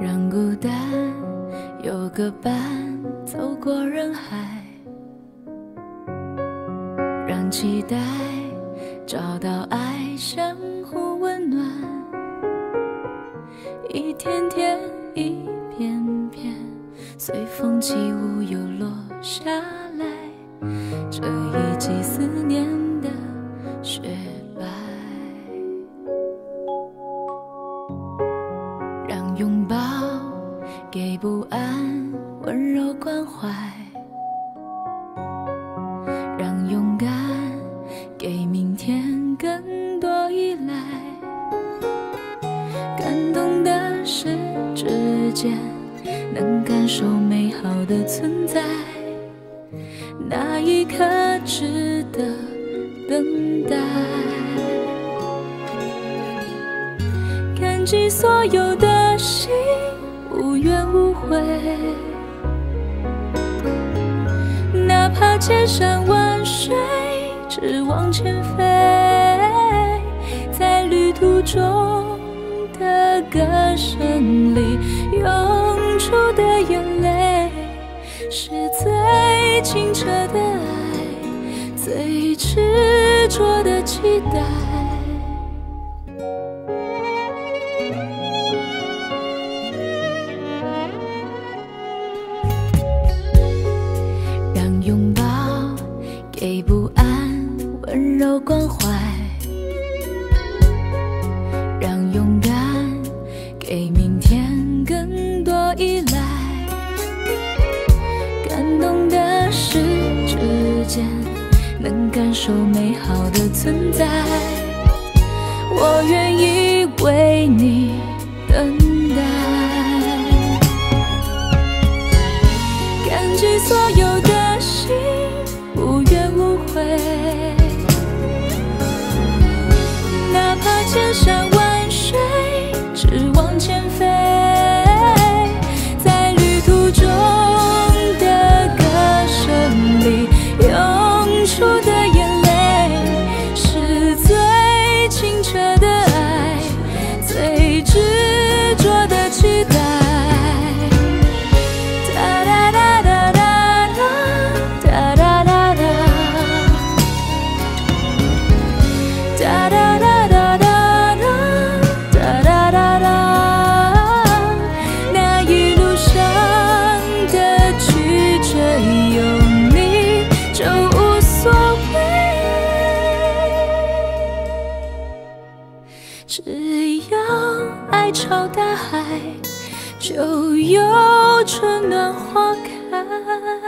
让孤单有个伴，走过人海，让期待找到爱，相互温暖。一天天，一片片，随风起舞又落下来。抱给不安温柔关怀，让勇敢给明天更多依赖。感动的是指尖能感受美好的存在。那一刻值得等待，感激所有的心无怨无悔，哪怕千山万水只往前飞，在旅途中的歌声里涌出的眼泪。是最清澈的爱，最执着的期待。给不安温柔关怀，让勇敢给明天更多依赖。感动的是指尖能感受美好的存在，我愿意为你 fue 只要爱朝大海，就有春暖花开。